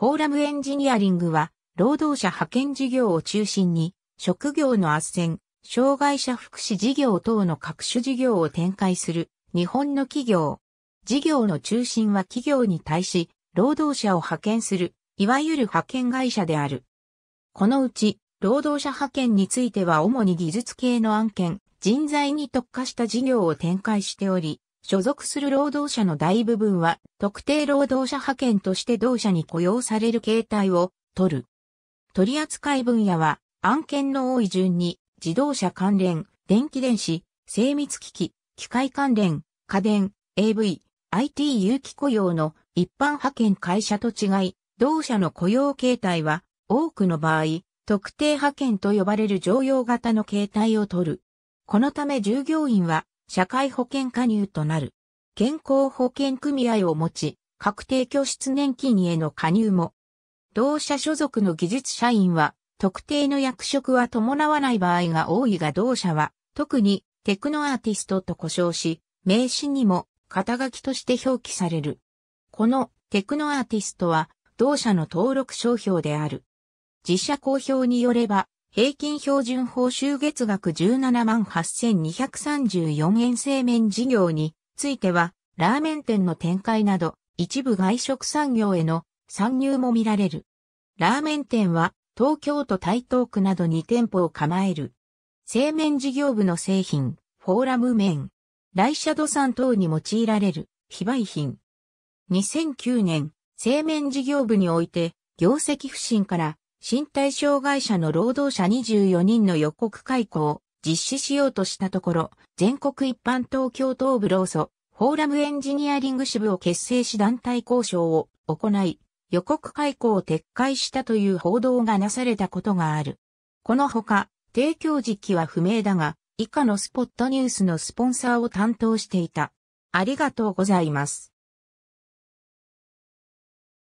フォーラムエンジニアリングは、労働者派遣事業を中心に、職業の斡旋、障害者福祉事業等の各種事業を展開する日本の企業。事業の中心は企業に対し、労働者を派遣する、いわゆる派遣会社である。このうち、労働者派遣については主に技術系の案件、人材に特化した事業を展開しており、所属する労働者の大部分は特定労働者派遣として同社に雇用される形態を取る。取扱い分野は案件の多い順に自動車関連、電気電子、精密機器、機械関連、家電、AV、IT 有機雇用の一般派遣会社と違い、同社の雇用形態は多くの場合、特定派遣と呼ばれる常用型の形態を取る。このため従業員は社会保険加入となる。健康保険組合を持ち、確定拠出年金への加入も。同社所属の技術社員は特定の役職は伴わない場合が多いが同社は特にテクノアーティストと呼称し、名刺にも肩書きとして表記される。このテクノアーティストは同社の登録商標である。自社公表によれば、平均標準報酬月額17万8234円製麺事業については、ラーメン店の展開など、一部外食産業への参入も見られる。ラーメン店は東京都台東区などに店舗を構える。製麺事業部の製品、フォーラム麺。ライシャド産等に用いられる、非売品。2009年、製麺事業部において、業績不振から身体障害者の労働者24人の予告解雇を実施しようとしたところ、全国一般東京東部労組、フォーラムエンジニアリング支部を結成し団体交渉を行い、予告解雇を撤回したという報道がなされたことがある。このほか、提供時期は不明だが、以下のスポットニュースのスポンサーを担当していた。ありがとうございます。